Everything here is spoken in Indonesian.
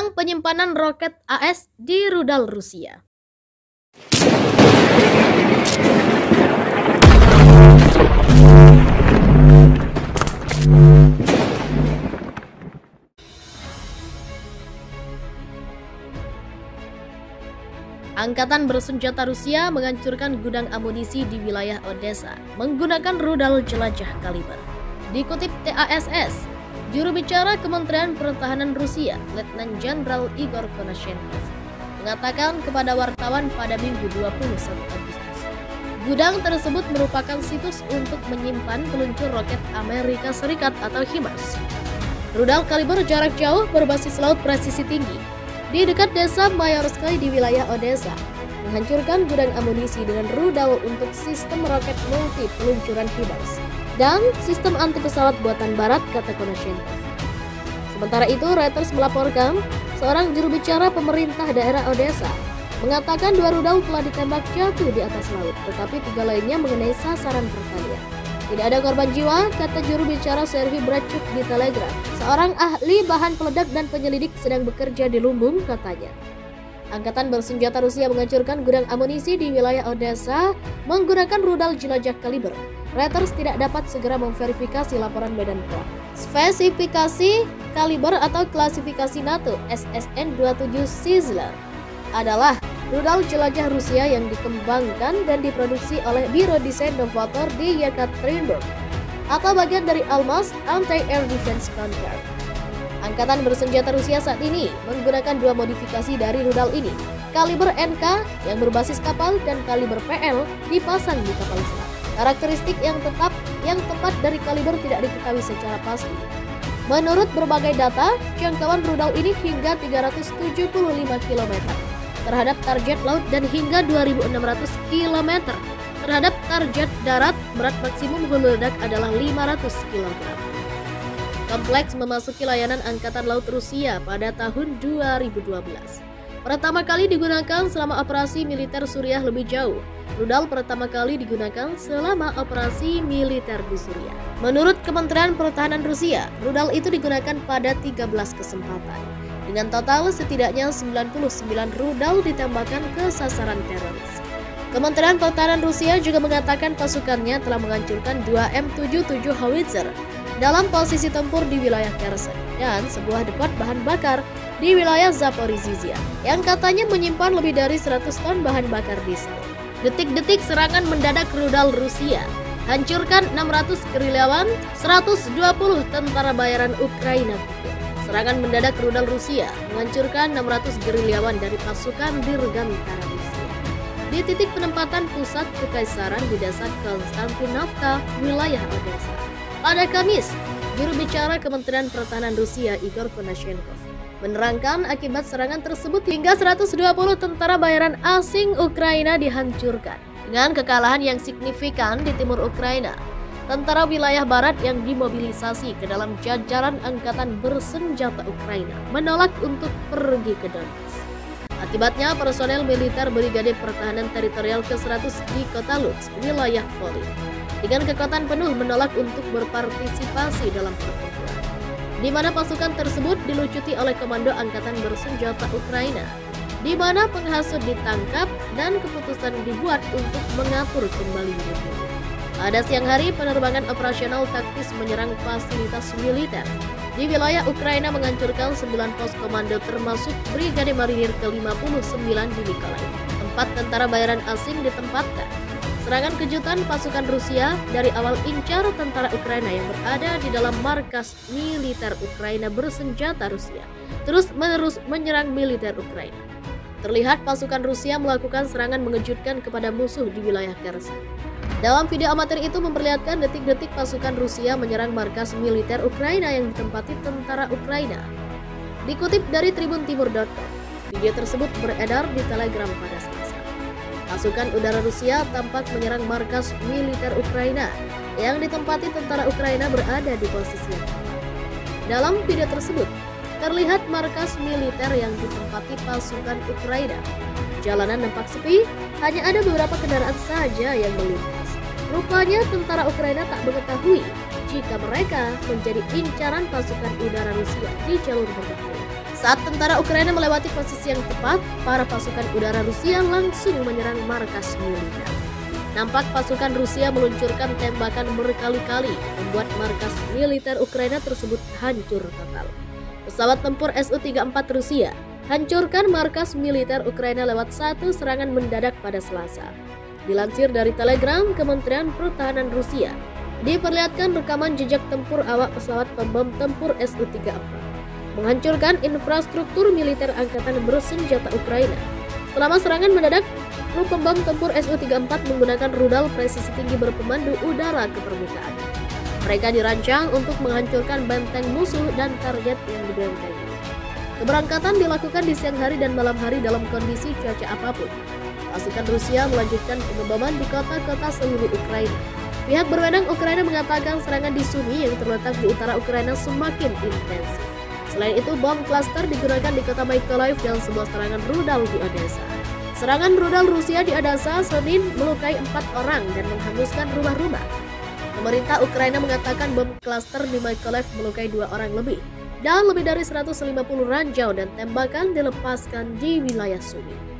Gudang penyimpanan roket AS di rudal Rusia. Angkatan bersenjata Rusia menghancurkan gudang amunisi di wilayah Odessa menggunakan rudal jelajah kaliber. Dikutip TASS, juru bicara Kementerian Pertahanan Rusia, Letnan Jenderal Igor Konashenkov, mengatakan kepada wartawan pada Minggu 21 Agustus. Gudang tersebut merupakan situs untuk menyimpan peluncur roket Amerika Serikat atau HIMARS. Rudal kaliber jarak jauh berbasis laut presisi tinggi di dekat desa Mayorskoy di wilayah Odessa, menghancurkan gudang amunisi dengan rudal untuk sistem roket multi peluncuran HIMARS dan sistem anti pesawat buatan barat, kata Konashenkov. Sementara itu, Reuters melaporkan seorang juru bicara pemerintah daerah Odessa mengatakan dua rudal telah ditembak jatuh di atas laut, tetapi tiga lainnya mengenai sasaran pertanian. Tidak ada korban jiwa, kata juru bicara Serhi Bracuk di Telegram. Seorang ahli bahan peledak dan penyelidik sedang bekerja di lumbung, katanya. Angkatan bersenjata Rusia menghancurkan gudang amunisi di wilayah Odessa menggunakan rudal jelajah kaliber. Reuters tidak dapat segera memverifikasi laporan Medan perang. Spesifikasi kaliber atau klasifikasi NATO SSN 27 Sizzler adalah rudal jelajah Rusia yang dikembangkan dan diproduksi oleh Biro Desain Novator di Yekaterinburg atau bagian dari Almas Anti-Air Defense Contract. Angkatan bersenjata Rusia saat ini menggunakan dua modifikasi dari rudal ini, kaliber NK yang berbasis kapal dan kaliber PL dipasang di kapal selam. Karakteristik yang tetap yang tepat dari kaliber tidak diketahui secara pasti. Menurut berbagai data, jangkauan rudal ini hingga 375 km terhadap target laut dan hingga 2.600 km terhadap target darat berat maksimum hulu ledak adalah 500 kg. Kompleks memasuki layanan Angkatan Laut Rusia pada tahun 2012. Pertama kali digunakan selama operasi militer Suriah lebih jauh. Rudal pertama kali digunakan selama operasi militer di Suriah. Menurut Kementerian Pertahanan Rusia, rudal itu digunakan pada 13 kesempatan. Dengan total setidaknya 99 rudal ditembakkan ke sasaran teroris. Kementerian Pertahanan Rusia juga mengatakan pasukannya telah menghancurkan dua M77 Howitzer dalam posisi tempur di wilayah Kherson dan sebuah depot bahan bakar di wilayah Zaporizhia yang katanya menyimpan lebih dari 100 ton bahan bakar diesel. Detik-detik serangan mendadak rudal Rusia hancurkan 600 gerilyawan, 120 tentara bayaran Ukraina Serangan mendadak rudal Rusia menghancurkan 600 gerilyawan dari pasukan Dirgantara Rusia. Di titik penempatan pusat kekaisaran di desa Konstantinovka, wilayah Odessa. Pada Kamis, juru bicara Kementerian Pertahanan Rusia Igor Konashenkov menerangkan akibat serangan tersebut hingga 120 tentara bayaran asing Ukraina dihancurkan dengan kekalahan yang signifikan di timur Ukraina tentara wilayah barat yang dimobilisasi ke dalam jajaran angkatan bersenjata Ukraina menolak untuk pergi ke Donetsk. Akibatnya, personel militer Brigade Pertahanan Teritorial ke-100 di kota Lutsk, wilayah Volyn, dengan kekuatan penuh menolak untuk berpartisipasi dalam pertempuran, di mana pasukan tersebut dilucuti oleh Komando Angkatan Bersenjata Ukraina, di mana penghasut ditangkap dan keputusan dibuat untuk mengatur kembali dunia. Pada siang hari, penerbangan operasional taktis menyerang fasilitas militer di wilayah Ukraina menghancurkan 9 pos komando termasuk Brigade Marinir ke-59 di Mykolaiv. Tempat tentara bayaran asing ditempatkan. Serangan kejutan pasukan Rusia dari awal incar tentara Ukraina yang berada di dalam markas militer Ukraina bersenjata Rusia. Terus menerus menyerang militer Ukraina. Terlihat pasukan Rusia melakukan serangan mengejutkan kepada musuh di wilayah Kherson. Dalam video amatir itu memperlihatkan detik-detik pasukan Rusia menyerang markas militer Ukraina yang ditempati tentara Ukraina. Dikutip dari Tribun Timur.com, video tersebut beredar di Telegram pada Selasa. Pasukan udara Rusia tampak menyerang markas militer Ukraina yang ditempati tentara Ukraina berada di posisi yang tepat. Dalam video tersebut, terlihat markas militer yang ditempati pasukan Ukraina. Jalanan nampak sepi, hanya ada beberapa kendaraan saja yang melintas. Rupanya tentara Ukraina tak mengetahui jika mereka menjadi incaran pasukan udara Rusia di jalur berbahaya. Saat tentara Ukraina melewati posisi yang tepat, para pasukan udara Rusia langsung menyerang markas militer. Nampak pasukan Rusia meluncurkan tembakan berkali-kali, membuat markas militer Ukraina tersebut hancur total. Pesawat tempur Su-34 Rusia hancurkan markas militer Ukraina lewat satu serangan mendadak pada Selasa. Dilansir dari Telegram Kementerian Pertahanan Rusia, diperlihatkan rekaman jejak tempur awak pesawat pembom tempur Su-34 menghancurkan infrastruktur militer angkatan bersenjata Ukraina. Selama serangan mendadak, kru pembom tempur Su-34 menggunakan rudal presisi tinggi berpemandu udara ke permukaan. Mereka dirancang untuk menghancurkan benteng musuh dan target yang dibentengi. Keberangkatan dilakukan di siang hari dan malam hari dalam kondisi cuaca apa pun. Pasukan Rusia melanjutkan pengeboman di kota-kota seluruh Ukraina. Pihak berwenang Ukraina mengatakan serangan di Sumi yang terletak di utara Ukraina semakin intensif. Selain itu, bom klaster digunakan di kota Mykolaiv dan sebuah serangan rudal di Odessa. Serangan rudal Rusia di Odessa Senin melukai empat orang dan menghanguskan rumah-rumah. Pemerintah Ukraina mengatakan bom klaster di Mykolaiv melukai dua orang lebih dan lebih dari 150 ranjau dan tembakan dilepaskan di wilayah Sumi.